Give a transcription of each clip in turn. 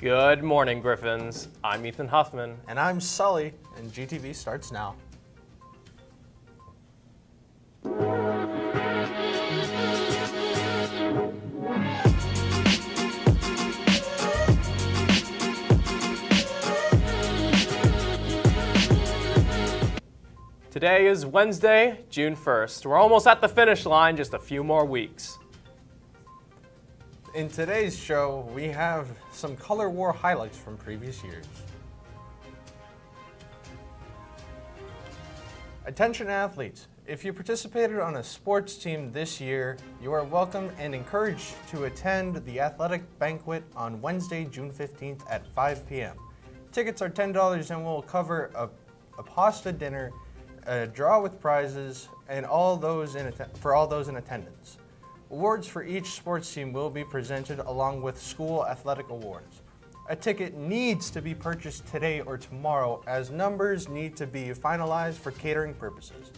Good morning, Gryphons. I'm Ethan Huffman. And I'm Sully, and GTV starts now. Today is Wednesday, June 1st. We're almost at the finish line, just a few more weeks. In today's show, we have some color war highlights from previous years. Attention athletes, if you participated on a sports team this year, you are welcome and encouraged to attend the athletic banquet on Wednesday, June 15th at 5 p.m. Tickets are $10 and will cover a, a pasta dinner, a draw with prizes, and all those in for all those in attendance. Awards for each sports team will be presented along with school athletic awards. A ticket needs to be purchased today or tomorrow as numbers need to be finalized for catering purposes.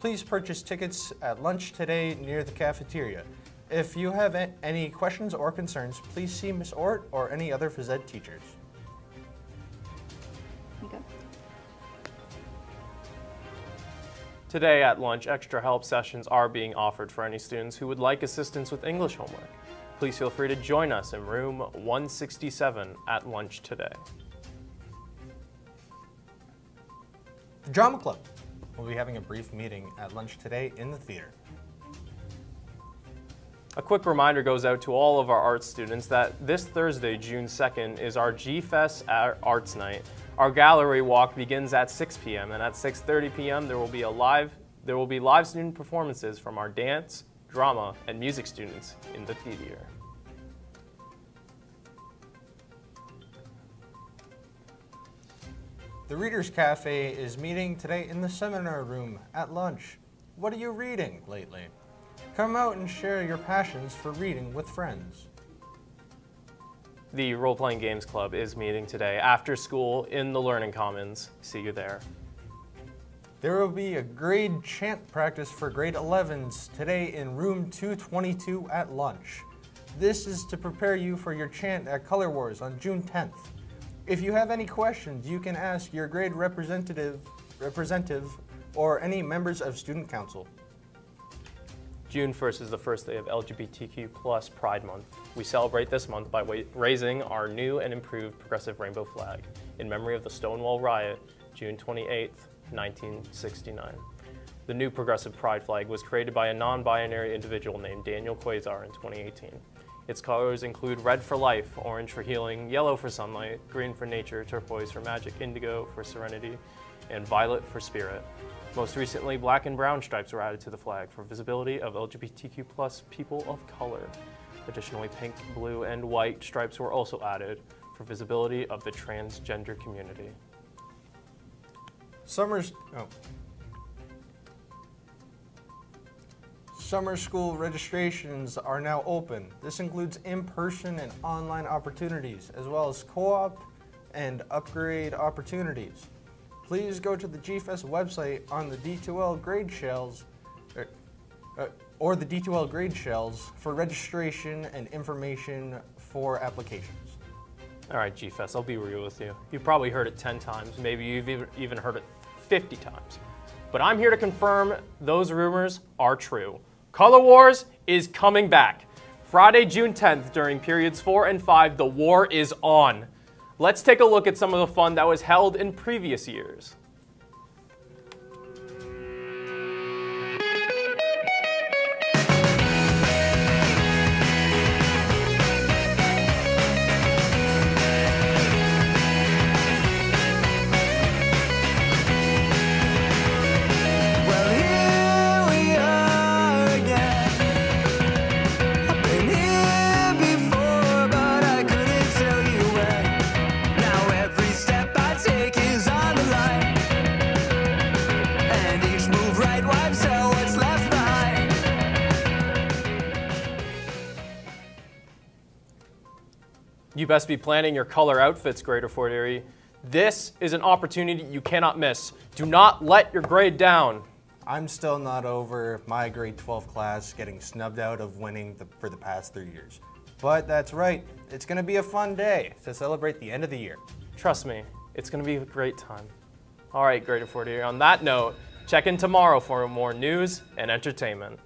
Please purchase tickets at lunch today near the cafeteria. If you have any questions or concerns, please see Ms. Ort or any other phys ed teachers. Today at lunch, extra help sessions are being offered for any students who would like assistance with English homework. Please feel free to join us in room 167 at lunch today. The Drama Club will be having a brief meeting at lunch today in the theater. A quick reminder goes out to all of our arts students that this Thursday, June 2nd, is our GFESS Arts Night. Our gallery walk begins at 6 p.m. and at 6:30 p.m. there will be a live there will be live student performances from our dance, drama, and music students in the theater. The Reader's Cafe is meeting today in the seminar room at lunch. What are you reading lately? Come out and share your passions for reading with friends. The Role Playing Games Club is meeting today after school in the Learning Commons. See you there. There will be a grade chant practice for grade 11s today in room 222 at lunch. This is to prepare you for your chant at Color Wars on June 10th. If you have any questions, you can ask your grade representative, representative or any members of student council. June 1st is the first day of LGBTQ plus Pride Month. We celebrate this month by raising our new and improved progressive rainbow flag in memory of the Stonewall Riot, June 28, 1969. The new progressive pride flag was created by a non-binary individual named Daniel Quasar in 2018. Its colors include red for life, orange for healing, yellow for sunlight, green for nature, turquoise for magic, indigo for serenity, and violet for spirit. Most recently, black and brown stripes were added to the flag for visibility of LGBTQ plus people of color. Additionally, pink, blue, and white stripes were also added for visibility of the transgender community. Summer's, oh. Summer school registrations are now open. This includes in-person and online opportunities, as well as co-op and upgrade opportunities please go to the GFESS website on the D2L grade shells or, uh, or the D2L grade shells for registration and information for applications. All right, GFESS, I'll be real with you. You've probably heard it 10 times, maybe you've even heard it 50 times. But I'm here to confirm those rumors are true. Color Wars is coming back. Friday, June 10th, during periods 4 and 5, the war is on. Let's take a look at some of the fun that was held in previous years. You best be planning your color outfits, Greater Fort Erie. This is an opportunity you cannot miss. Do not let your grade down. I'm still not over my grade 12 class getting snubbed out of winning the, for the past three years. But that's right, it's going to be a fun day to celebrate the end of the year. Trust me, it's going to be a great time. All right, Greater Fort Erie, on that note, check in tomorrow for more news and entertainment.